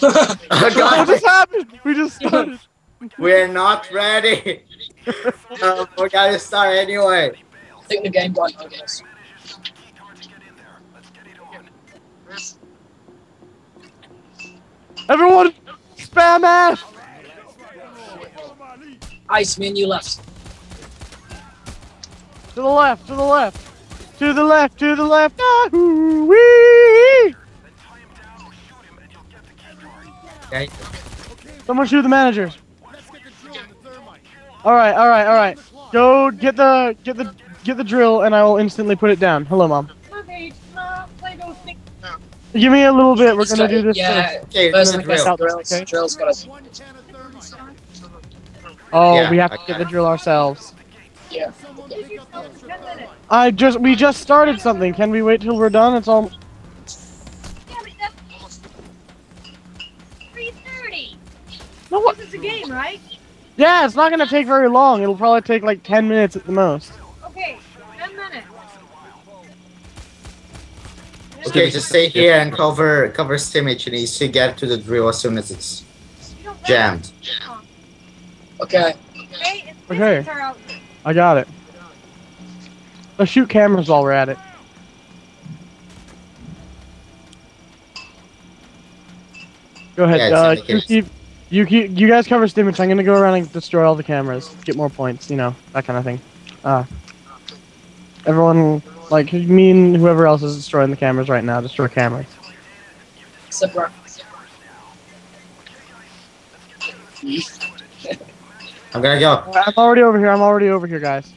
What God, just happened? We just started. we're not ready. Uh, we gotta start anyway. I think the game got noticed. Everyone, spam F. Ice, me and you left. To the left, to the left, to the left, to the left. Yahoo! Wee! Okay. Someone shoot the manager. All right, all right, all right. Go get the get the get the drill, and I will instantly put it down. Hello, mom. Give me a little bit. We're gonna do this. Yeah, Okay, first no thing first, drill. drills. Okay. Drills got us. Oh, Yeah, we have to I get the drill ourselves. Yeah. I just we just started something. Can we wait till we're done? It's all. No, what? This a game, right? Yeah, it's not gonna take very long. It'll probably take like ten minutes at the most. Okay, ten minutes. Okay, just stay here and cover cover Stimich. He needs to get to the drill as soon as it's jammed. Okay. Okay, Okay. business are out. I got it. Let's shoot cameras while we're at it. Go ahead. Yeah, it's uh, in the you you you guys cover Stimich. I'm gonna go around and destroy all the cameras, get more points. You know that kind of thing. Uh, everyone, like me and whoever else is destroying the cameras right now, destroy cameras. Separate. I'm gonna go. I'm already over here. I'm already over here, guys.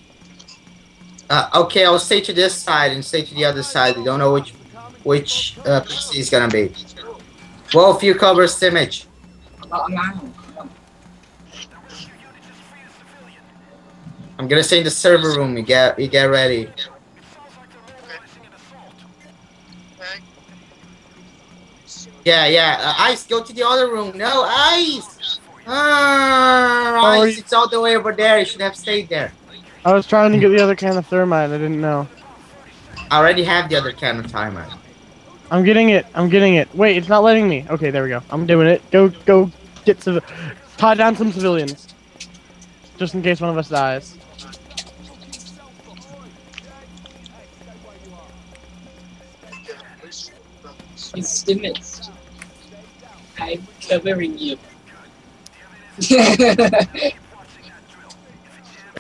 Uh, okay, I'll stay to this side and stay to the other side. We don't know which which uh, PC is gonna be. Well, if you cover Stimich. Oh. I'm gonna stay in the server room. You get you get ready. Yeah, yeah. Uh, Ice, go to the other room. No, Ice. Ah, Sorry. Ice, it's all the way over there. You should have stayed there. I was trying to get the other can of thermite. I didn't know. I already have the other can of thermite. I'm getting it. I'm getting it. Wait, it's not letting me. Okay, there we go. I'm doing it. Go, go, get to tie down some civilians, just in case one of us dies. It's stimulus. I'm covering you.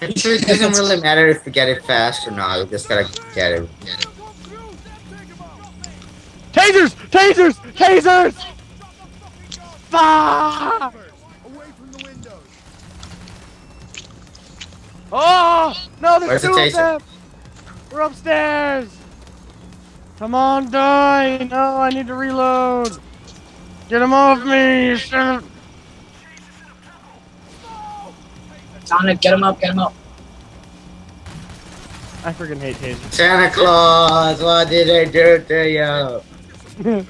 Actually, it doesn't really matter if we get it fast or not. We just gotta get it. Tasers! Tasers! Tasers! Fuck! Oh! No, there's Where's the two of them! We're upstairs! Come on, die! No, oh, I need to reload! Get him off me! you son of- Donna, get him up, get him up. I freaking hate tasers. Santa Claus, what did I do to you?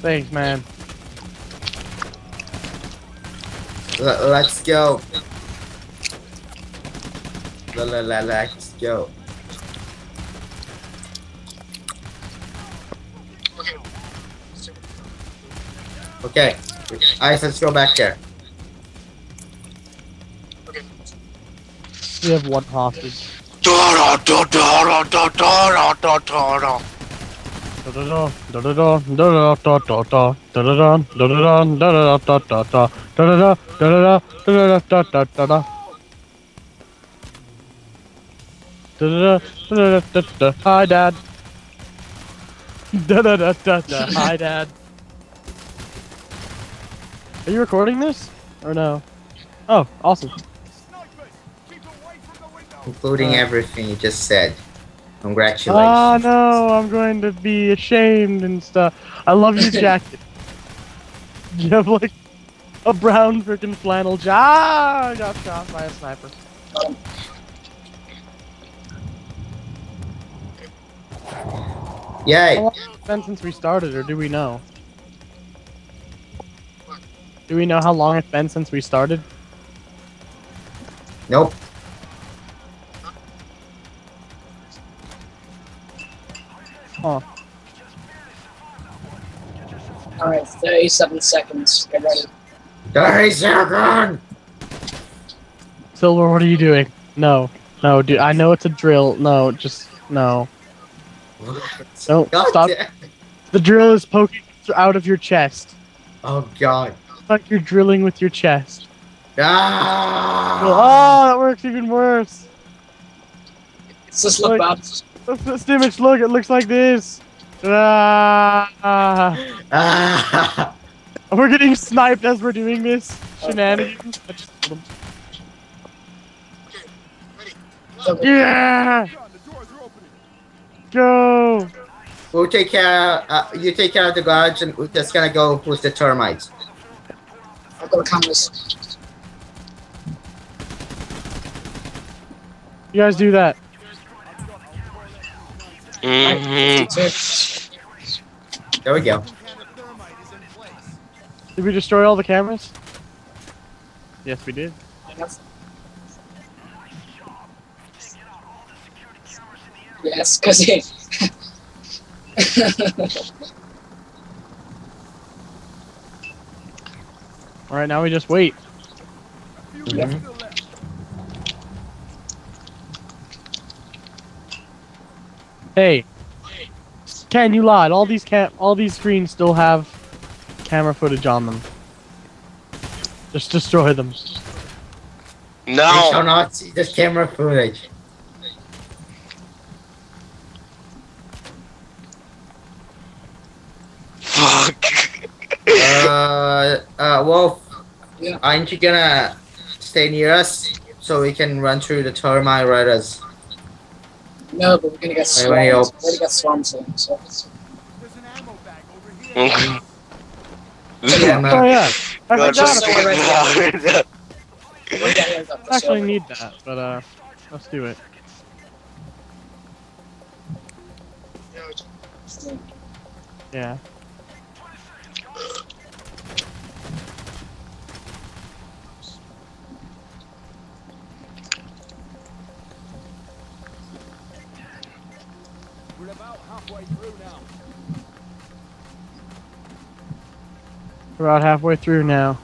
Thanks, man. L- let's go. L- l- l- let's go. Okay, Ice, let's go back there. We have one hostage. Hi, Dad. Da da da da da. Hi, Dad. Are you recording this? Or no? Oh, awesome. Including everything you just said. Congratulations. Oh no, I'm going to be ashamed and stuff. I love your jacket. you have like a brown freaking flannel jacket. Ah, I got shot by a sniper. Yay! How long has it been since we started, or do we know? Do we know how long it's been since we started? Nope. Huh. Alright, 37 seconds. Get ready. Thirty second. Silver, what are you doing? No, no, dude. I know it's a drill. No, just no. Don't God stop. damn. The drill is poking out of your chest. Oh god. It's like you're drilling with your chest. Ah. Oh, that works even worse. It's just look Like- bad. Look, this image, look, it looks like this. Ah, Ah. we're getting sniped as we're doing this. Shenanigans. I just killed him. Yeah! Go! We'll take care. Uh, you take care of the guards, and we're just gonna go push the thermites. I've got the cameras. You guys do that. Right, Mhm. There we go. Did we destroy all the cameras? Yes, we did. Yes. Yes, because he. Alright, now we just wait. Mhm. Hey. Ken, you lied. All these cam all these screens still have camera footage on them. Just destroy them. We shall not see this camera footage. Fuck. Uh, uh, Wolf. Yeah. Aren't you gonna stay near us so we can run through the thermite riders? no, but we're gonna get Wait, swarmed. wait, We're gonna get swarmed soon, so. Yeah, Oh yeah. I God, forgot about so- get We're getting it up I actually need that, but uh let's do it. Yeah. We're about halfway through now. We're about halfway through now.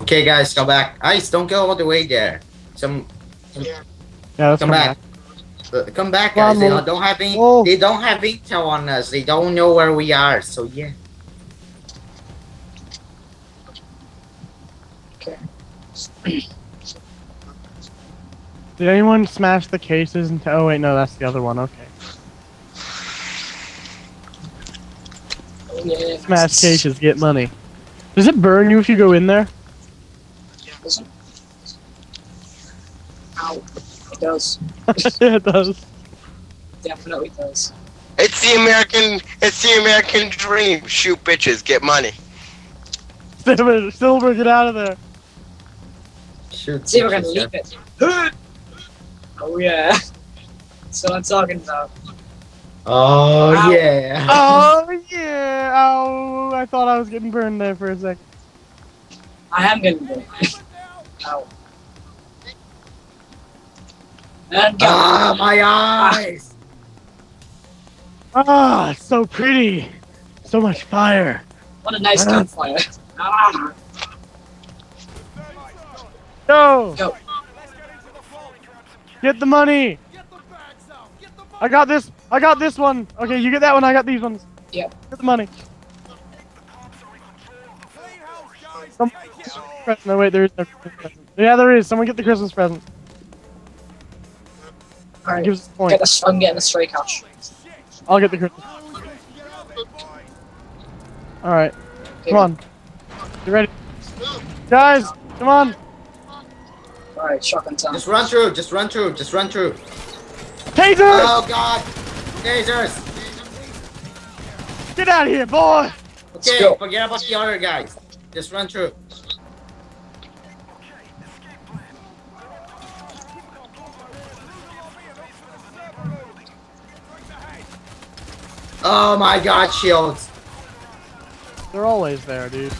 Okay, guys, come back. Ice, don't go all the way there. Some, Yeah, let's come come back. back. Uh, come back, guys. They don't, don't have any. Wolf. They don't have intel on us. They don't know where we are. So yeah. Did anyone smash the cases into oh wait no that's the other one, okay. Yeah. Smash cases, get money. Does it burn you if you go in there? Doesn't- Ow. It does. yeah, it does. Definitely does. It's the American. It's the American dream. Shoot bitches, get money. Silver, Silver, get out of there. Shoot. See if I can shoot, leap it. Oh yeah. So I'm talking about. Oh Ow. yeah. Oh yeah! Oh, I thought I was getting burned there for a second. I am getting burned. Ow. And go. Ah, my eyes. Ah, it's so pretty. So much fire. What a nice Ah. gunfire. Ah. Go! Go. Get the money! Get the bags out. Get the I got this. I got this one. Okay, you get that one. I got these ones. Yeah. Get the money. clean house, guys. Some- Take it all. Present. No, wait, there is no Christmas present. Yeah, there is. Someone get the Christmas present. Alright. gives us a Get point. the, I'm getting the stray cash. I'll get the Christmas. Alright, come on. You ready? Guys, come on. Alright, shotgun time. Just run through. Just run through. Just run through. Taser! Oh god. Tasers. Get out of here, boy! Okay, forget about the other guys. Just run through. Oh my god, shields. They're always there, dude.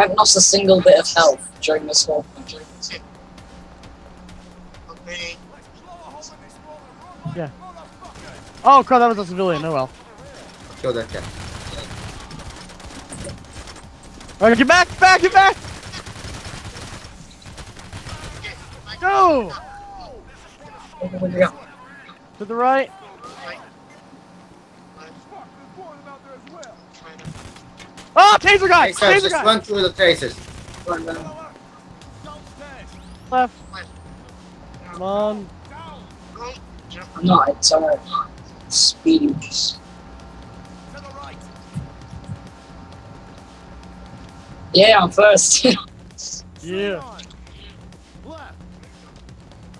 I haven't lost a single bit of health during this whole thing. Oh crap, that was a civilian. Oh well. Kill that guy. Alright, get back, back, get back! Go! Where we go? To the right. Oh, taser guy! Hey, guys, Taser just guy! run through the traces. Run, run. Left. Come on. I'm not, it's uh, alright. Speedy. Yeah, I'm first. Yeah. Left.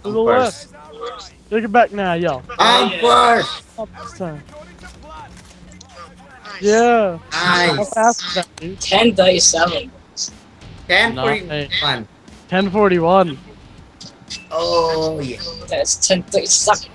To the first. left. Take it back now, yo. I'm first. Up this time. According to plan. Yeah. How Nice. fast is that, dude? 1037. 10 Nice. 41. 1041. Oh, yeah. That's 1037.